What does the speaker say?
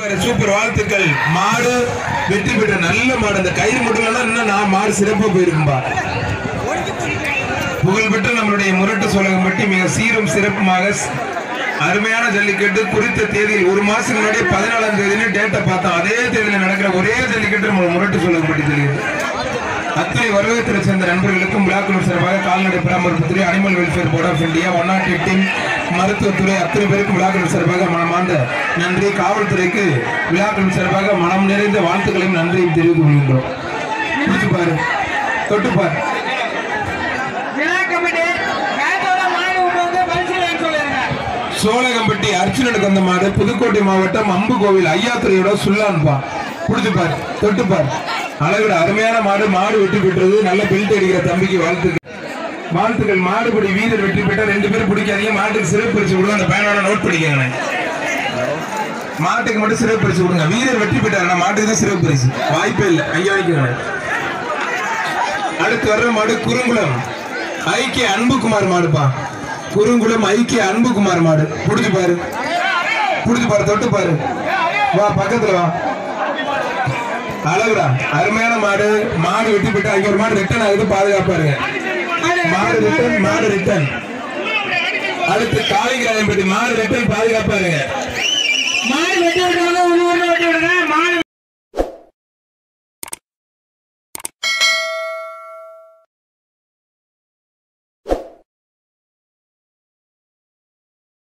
Super super வாழ்த்துக்கள். மாடு வெற்றி பெற்ற நல்ல மாடு. அந்த கயிறு மட்டும் இன்னும் நான் மாடு சிறப்பா போயிருக்கும்பா. புகழ்பெற்ற நம்மளுடைய முரட்டு சோழகம் பற்றி மிக சீரும் சிறப்புமாக அருமையான ஜல்லிக்கட்டு குறித்த தேதியில் ஒரு மாசத்துக்கு முன்னாடியே பதினாலாம் தேதியில டேட்டா பார்த்தோம். அதே தேதியில நடக்கிற ஒரே ஜல்லிக்கட்டு நம்ம முரட்டு சோழகம் பற்றி தெரியுது. அத்தனை வரவேற்று சேர்ந்த நண்பர்களுக்கும் விழாக்குழு சார்பாக கால்நடை பராமரிப்புத்துறை animal welfare board of India one nought eighteen மருத்துவத்துறை அத்தனை பேருக்கும் விழாக்குழு சார்பாக மனமார்ந்த நன்றி. காவல்துறைக்கு விழாக்குழு சார்பாக மனம் நிறைந்த வாழ்த்துக்களையும் நன்றியும் தெரிவித்துக் கொள்கின்றோம். பாரு. தொட்டு பாரு. விழா கமிட்டி மேட்டோட மாடு விட்டு வந்து பரிசீலனை சொல்லிருங்க சோழகம்பட்டி அர்ச்சுனனுக்கு வந்த மாடு புதுக்கோட்டை மாவட்டம் அம்பு கோவில் ஐயாத்துறையோட சுல்லான்பா. புடிச்சு பாரு. தொட்டு பாரு. அழகுட அருமையான மாடு மாடு வெற்றி பெற்றது. நல்ல பெல்ட் அடிக்கிற தம்பிக்கு வாழ்த்துக்கள். வாழ்த்துக்கள். மாடுபடி வீரர் வெற்றி பெற்ற ரெண்டு பேரும் பிடிக்காதீங்க. மாட்டுக்கு சிறப்பு பரிசு கொடுங்க. அந்த பயனோட நோட் பண்ணிக்கங்க மாட்டுக்கு மட்டும் சிறப்பு பரிசு கொடுங்க. வீரர் வெற்றி பெற்றாரு. மாட்டுக்கு தான் சிறப்பு பரிசு. வாய்ப்பே இல்லை. ஐயா வைக்கிறேன் அடுத்து வர்ற மாடு குறுங்குளம். ஐக்கிய அன்புகுமார் மாடுப்பா. குறுங்குளம் ஐக்கிய அன்புகுமார் மாடு. புடிச்சு பாரு. புடிச்சு பாரு. தொட்டு பாரு. வா பக்கத்துல வா. அழகுடா. அருமையான மாடு. மாடு வெட்டி போட்டு அங்க ஒரு மாடு ரிட்டர்ன் ஆகுது. பாதுகாப்பா இருங்க. ரிட்டன் மாடு ரிட்டன் அடுத்து காளிகிராயம்பட்டி மாடு ரிட்டன் பாதுகாப்பாருங்க மாடு வெட்டி